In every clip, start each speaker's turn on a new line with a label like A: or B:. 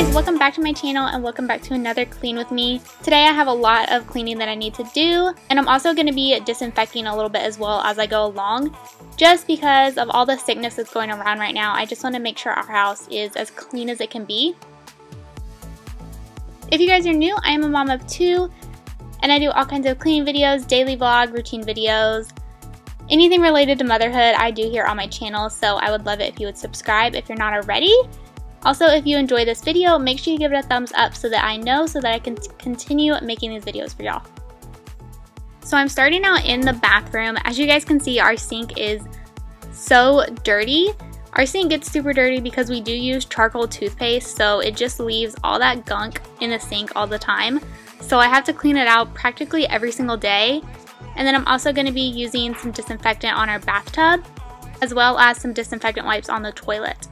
A: guys, welcome back to my channel and welcome back to another clean with me. Today I have a lot of cleaning that I need to do and I'm also going to be disinfecting a little bit as well as I go along. Just because of all the sickness that's going around right now, I just want to make sure our house is as clean as it can be. If you guys are new, I am a mom of two and I do all kinds of cleaning videos, daily vlog, routine videos, anything related to motherhood I do here on my channel, so I would love it if you would subscribe if you're not already. Also, if you enjoy this video, make sure you give it a thumbs up so that I know so that I can continue making these videos for y'all. So I'm starting out in the bathroom. As you guys can see, our sink is so dirty. Our sink gets super dirty because we do use charcoal toothpaste, so it just leaves all that gunk in the sink all the time. So I have to clean it out practically every single day. And then I'm also going to be using some disinfectant on our bathtub, as well as some disinfectant wipes on the toilet.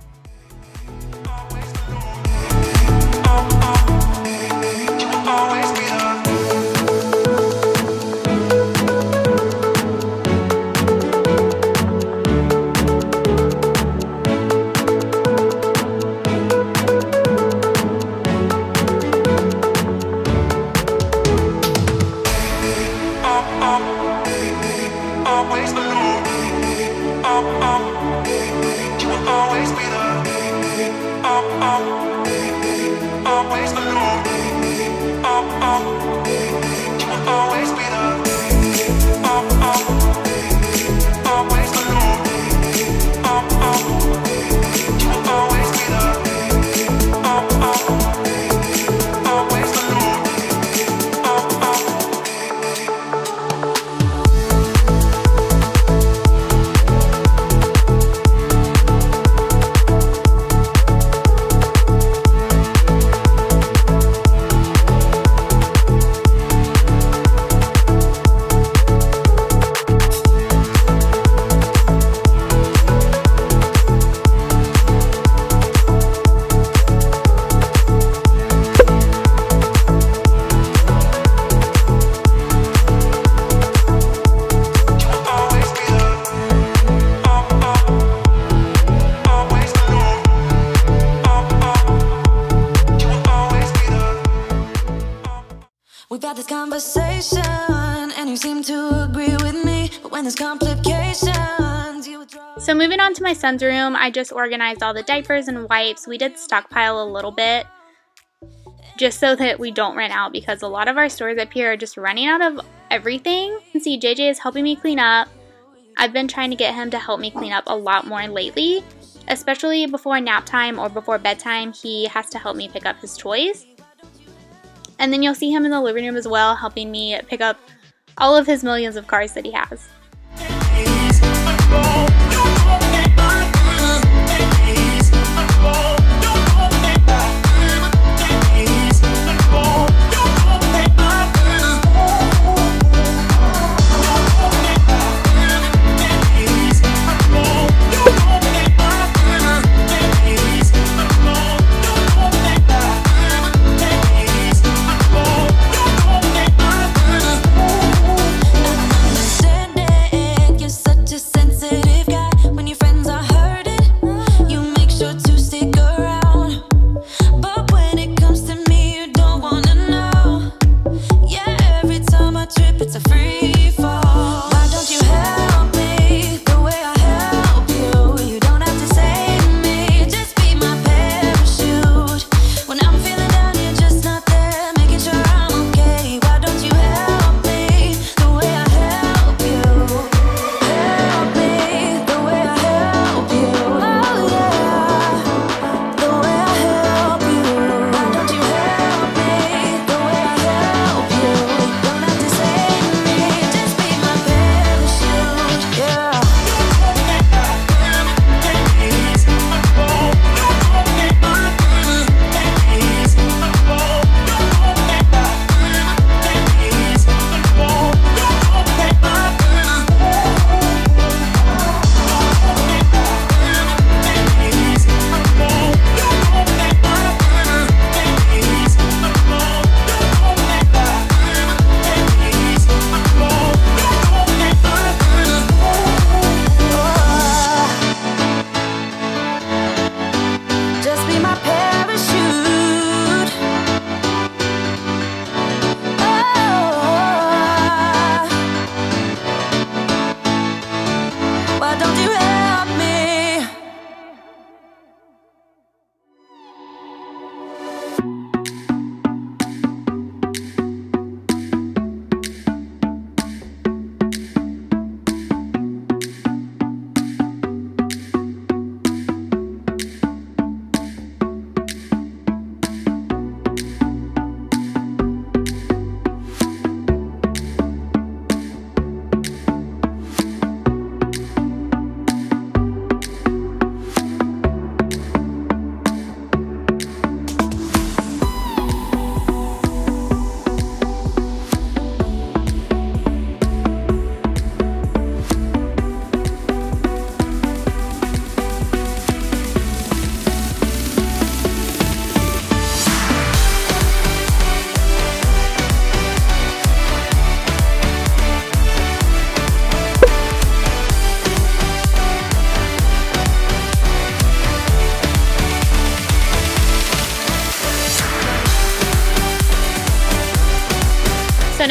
B: We've
A: So moving on to my son's room, I just organized all the diapers and wipes. We did stockpile a little bit just so that we don't run out because a lot of our stores up here are just running out of everything. You see JJ is helping me clean up. I've been trying to get him to help me clean up a lot more lately, especially before nap time or before bedtime. He has to help me pick up his toys. And then you'll see him in the living room as well, helping me pick up all of his millions of cars that he has.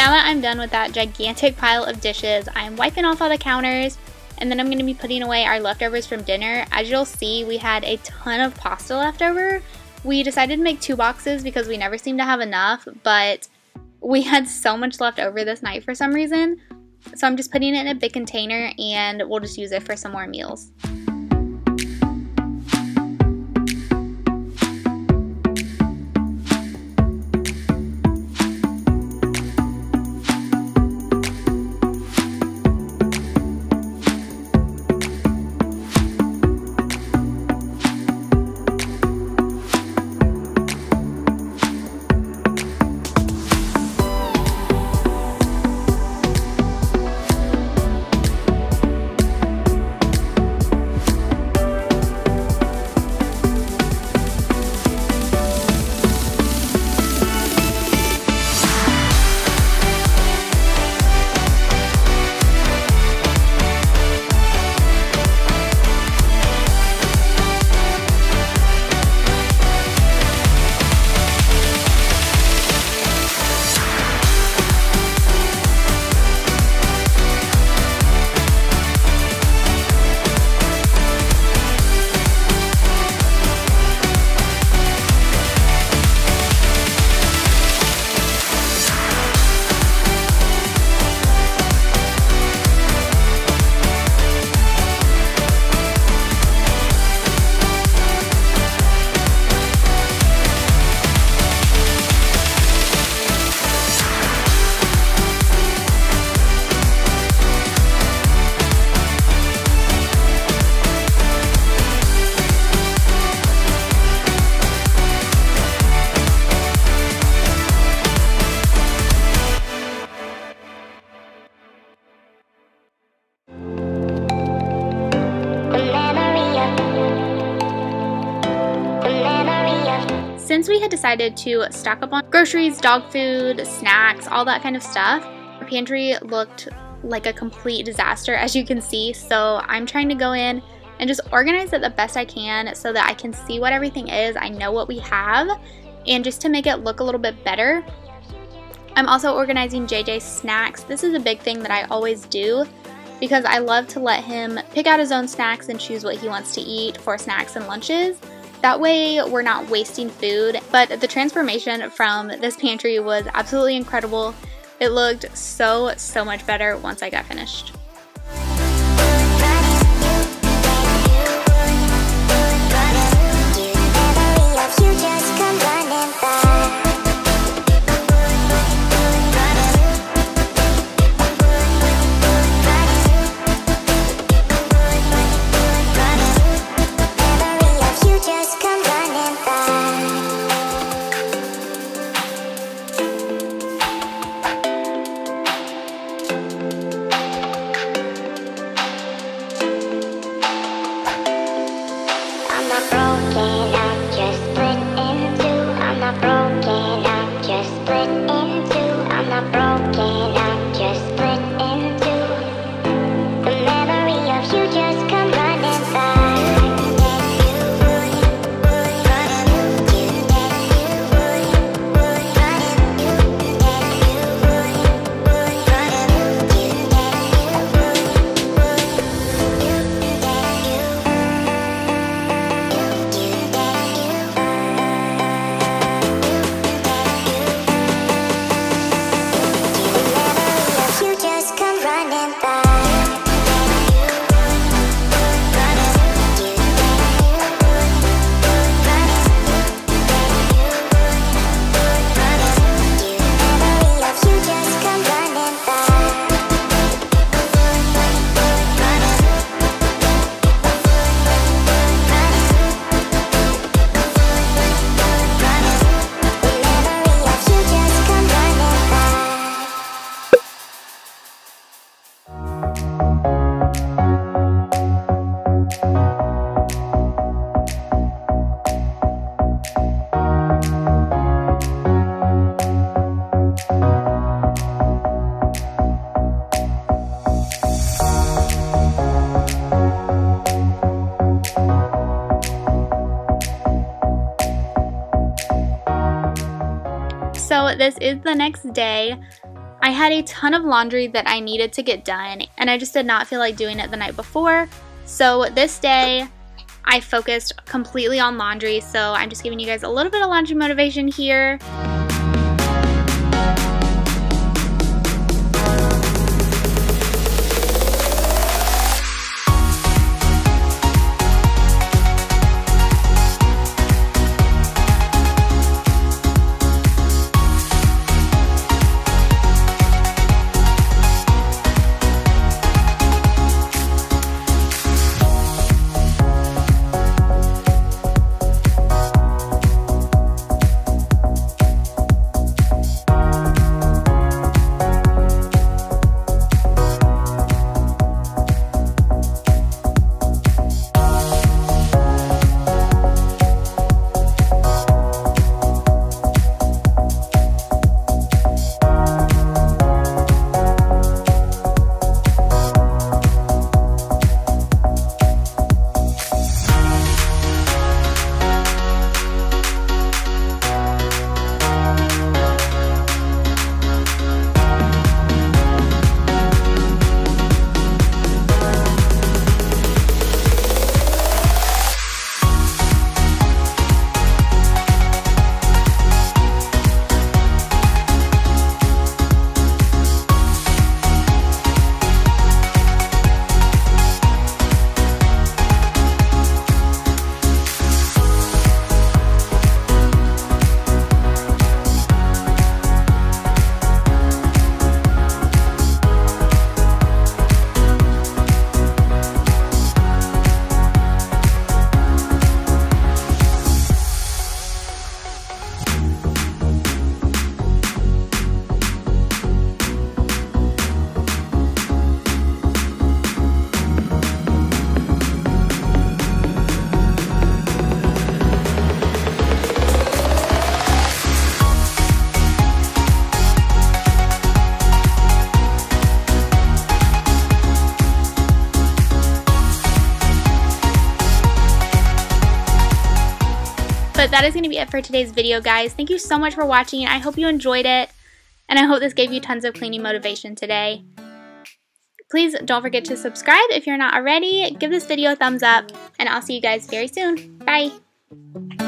A: Now that I'm done with that gigantic pile of dishes, I'm wiping off all the counters and then I'm going to be putting away our leftovers from dinner. As you'll see, we had a ton of pasta left over. We decided to make two boxes because we never seem to have enough, but we had so much left over this night for some reason. So I'm just putting it in a big container and we'll just use it for some more meals. Since we had decided to stock up on groceries, dog food, snacks, all that kind of stuff, our pantry looked like a complete disaster as you can see. So I'm trying to go in and just organize it the best I can so that I can see what everything is. I know what we have and just to make it look a little bit better. I'm also organizing JJ's snacks. This is a big thing that I always do because I love to let him pick out his own snacks and choose what he wants to eat for snacks and lunches. That way we're not wasting food. But the transformation from this pantry was absolutely incredible. It looked so, so much better once I got finished. Is the next day. I had a ton of laundry that I needed to get done, and I just did not feel like doing it the night before. So this day, I focused completely on laundry, so I'm just giving you guys a little bit of laundry motivation here. That is going to be it for today's video, guys. Thank you so much for watching. I hope you enjoyed it, and I hope this gave you tons of cleaning motivation today. Please don't forget to subscribe if you're not already. Give this video a thumbs up, and I'll see you guys very soon. Bye!